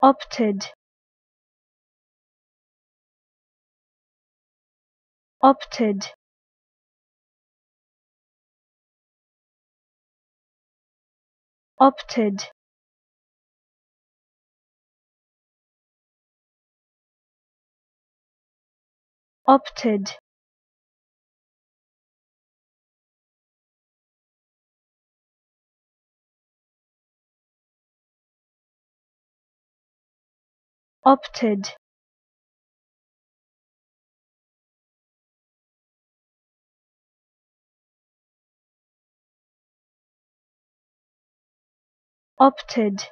opted. Opted. Opted. Opted opted. Opted